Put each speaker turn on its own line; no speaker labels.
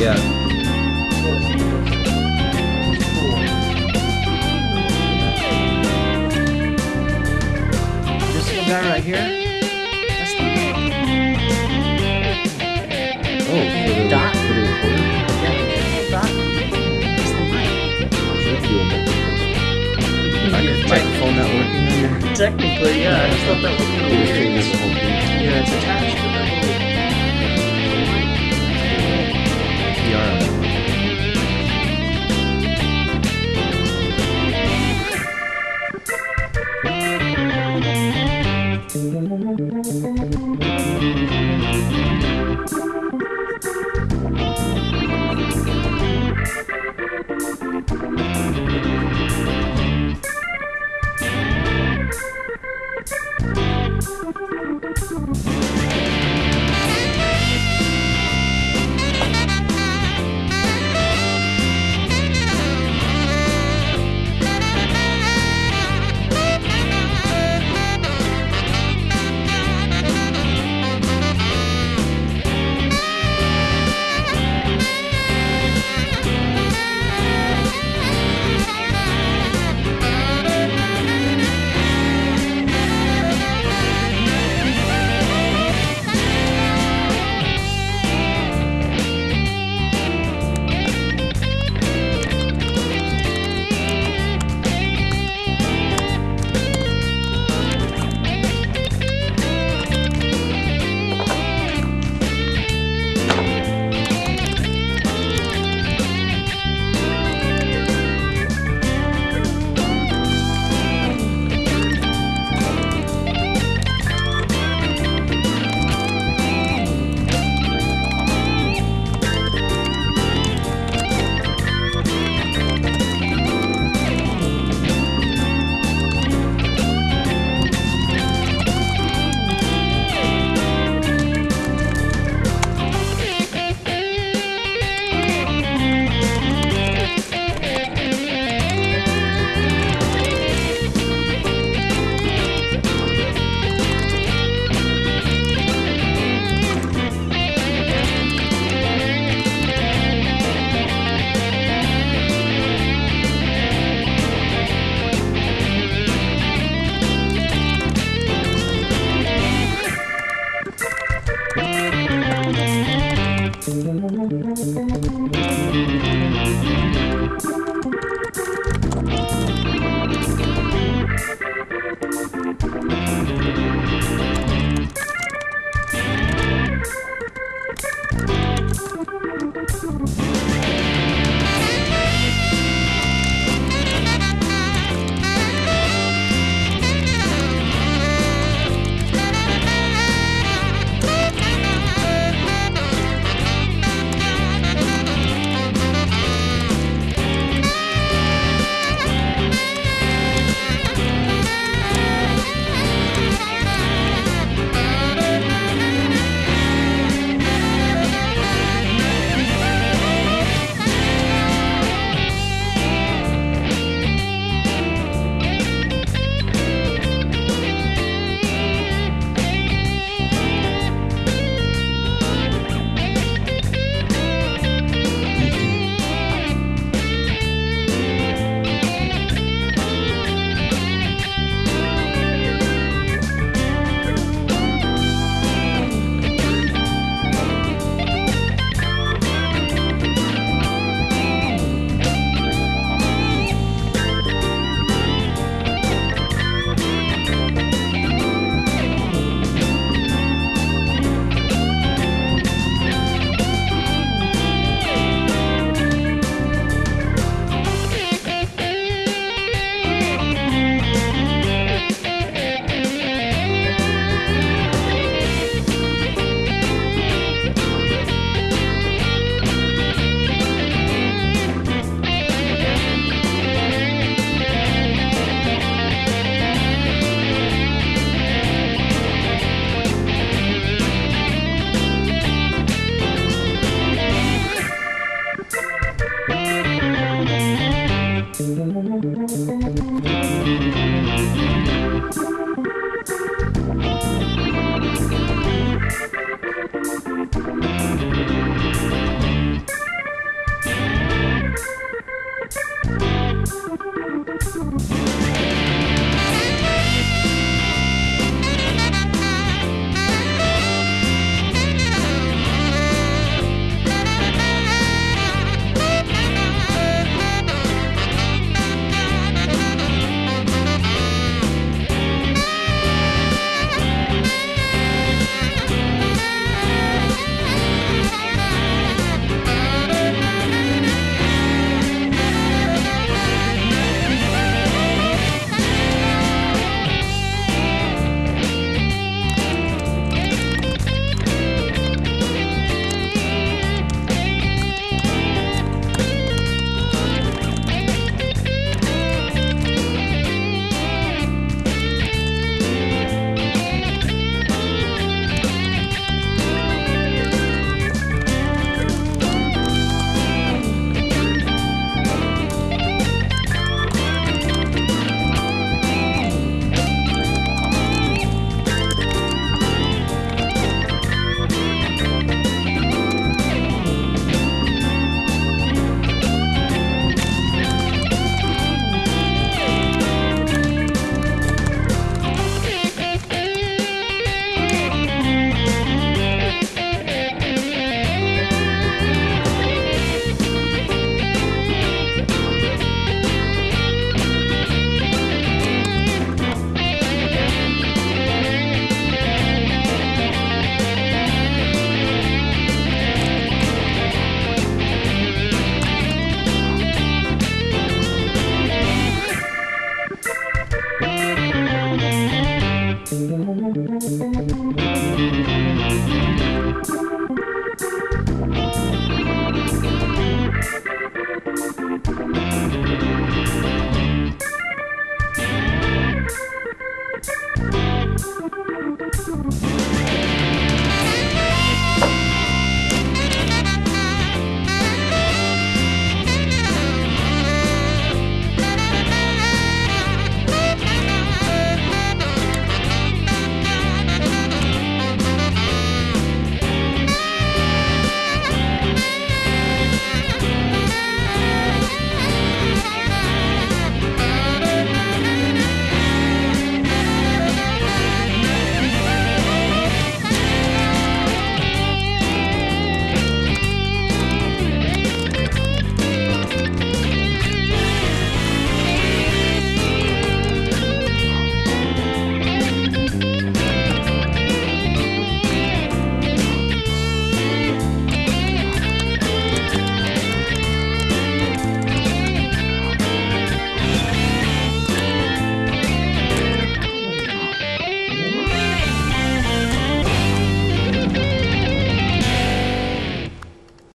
Yeah.
This little guy right here. That's the
Oh, for the,
Dot.
for the recorder?
yeah, dot. That's the mic.
A microphone.
Mic-
Microphone not working?
Technically, yeah. I just thought that was kind of weird.
changed the whole thing.
Yeah, it's attached to the little. Thank Música